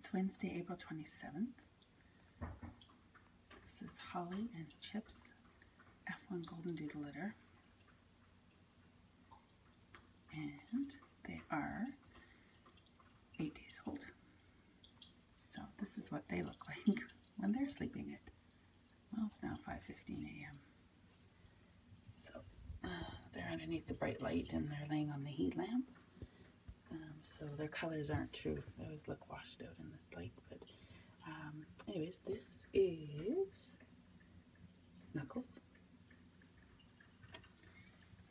It's Wednesday, April 27th. This is Holly and Chip's F1 Goldendoodle Litter. And they are eight days old. So this is what they look like when they're sleeping at, well, it's now 5.15 a.m. So uh, they're underneath the bright light and they're laying on the heat lamp. Um, so their colors aren't true. They always look washed out in this light. But um, anyways, this is Knuckles.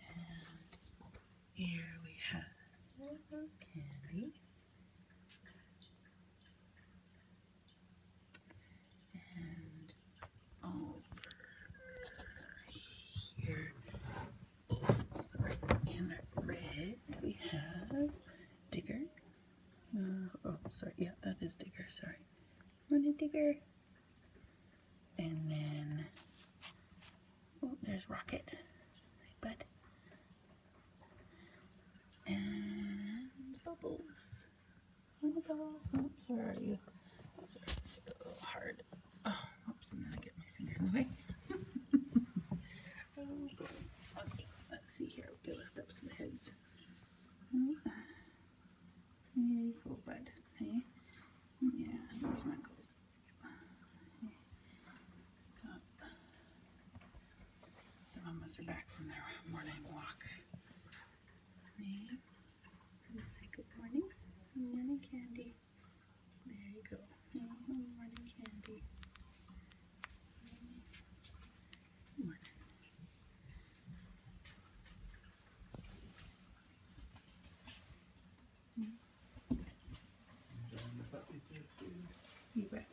And here we have Candy. And over here, sorry, in red, we have Digger. Uh, oh, Oh, sorry, yeah, that is Digger, sorry. Morning, Digger. And then, oh, there's Rocket. Hi, bud. And Bubbles. Bubbles. Oops, where are you? Sorry, it's a little hard. Oh, oops, and then I get my finger in the way. oh, okay, let's see here. Can lift up some heads. Hmm. There you go, bud. Hey? Yeah, there's Knuckles. The mamas are back from their morning walk. Hey? Say good morning. Morning, Candy. There you go. Hey, morning, Candy. Morning. Bet.